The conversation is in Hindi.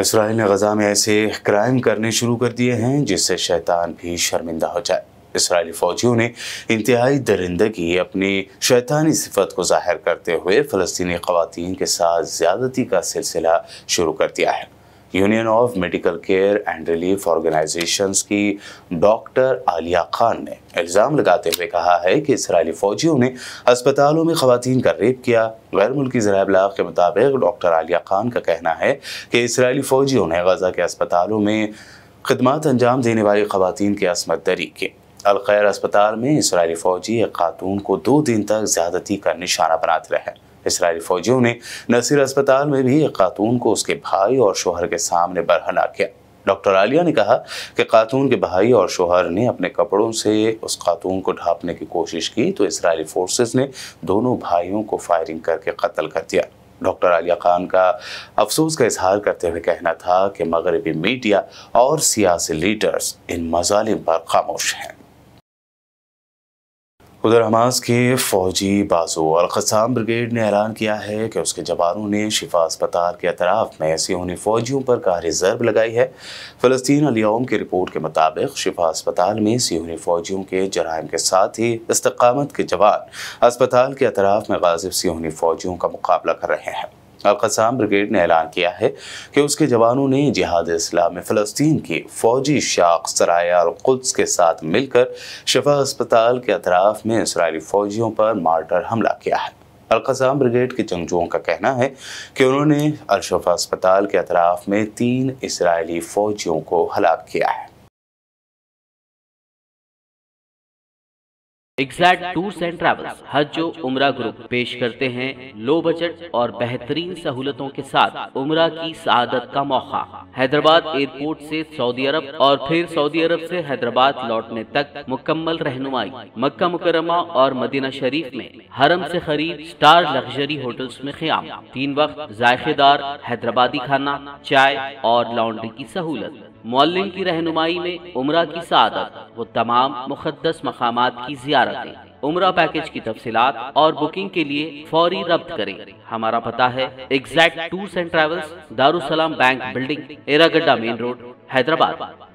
इसराइल ने गजा में ऐसे क्राइम करने शुरू कर दिए हैं, जिससे शैतान भी शर्मिंदा हो जाए। इसराइली फौजियों ने इंतहाई दरिंदगी अपनी शैतानी सिफत को ज़ाहिर करते हुए फ़लस्तनी खुवान के साथ ज़्यादती का सिलसिला शुरू कर दिया है। Union of medical care and relief organisations की डॉक्टर आलिया खान ने इल्ज़ाम लगाते हुए कहा है कि इसराइली फ़ौजियों ने अस्पतालों में खवतिन का रेप किया। गैर मुल्की जराबलाग के मुताबिक डॉक्टर आलिया खान का कहना है कि इसराइली फ़ौजियों ने गजा के अस्पतालों में खदमात अंजाम देने वाली खवतिन की असमत दरी की। अलखैर अस्पताल में इसराइली फ़ौजी एक खातून को दो दिन तक ज़्यादती का निशाना बनाते रहे। इसराइली फौजियों ने नसीर अस्पताल में भी एक खातून को उसके भाई और शोहर के सामने बरहना किया। डॉक्टर आलिया ने कहा कि खातून के भाई और शोहर ने अपने कपड़ों से उस खातून को ढांपने की कोशिश की तो इसराइली फोर्सेस ने दोनों भाइयों को फायरिंग करके कत्ल कर दिया। डॉक्टर आलिया खान का अफसोस का इजहार करते हुए कहना था कि मगरबी मीडिया और सियासी लीडर्स इन मजालिम पर खामोश हैं। उधर हमास के फौजी बाजू अलखसाम ब्रिगेड ने ऐलान किया है कि उसके जवानों ने शिफा अस्पताल के अतराफ में सियोनी फौजियों पर कारी जरब लगाई है। फ़लस्तीन अलियाम की रिपोर्ट के मुताबिक शिफा अस्पताल में सियोनी फौजियों के जराइम के साथ ही इस्तकामत के जवान अस्पताल के अतराफ में गाजिब सियोनी फौजियों का मुकाबला कर रहे हैं। अलकसाम ब्रिगेड ने ऐलान किया है कि उसके जवानों ने जिहाद इस्लाम में फ़लस्तीन की फ़ौजी शाख सराया और कुद्स के साथ मिलकर शफा अस्पताल के अतराफ में इसराइली फ़ौजियों पर मार्टर हमला किया है। अलकसाम ब्रिगेड के जंगजुओं का कहना है कि उन्होंने अलशफा अस्पताल के अतराफ में तीन इसराइली फ़ौजियों को हलाक किया है। एग्जैक्ट टूर्स एंड ट्रैवल्स हज जो उम्र ग्रुप पेश करते हैं लो बजट और बेहतरीन सहूलतों के साथ उम्र की शहादत का मौका। हैदराबाद एयरपोर्ट से सऊदी अरब और फिर सऊदी अरब से हैदराबाद लौटने तक मुकम्मल रहनुमाई, मक्का मुकरमा और मदीना शरीफ में हरम से खरीद स्टार लग्जरी होटल्स में ख्याम तीन वक्त जायकेदार, हैदराबादी खाना, चाय और लॉन्ड्री की सहूलत। मौलिम की रहनुमाई में उम्र की सादत वो तमाम मुकदस मकाम की जियारतें उम्र पैकेज की तफसीत और बुकिंग के लिए फौरी रब्त करें। हमारा पता है exact tours and travels Darussalam bank building, Erragadda main road, Hyderabad.